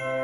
Bye.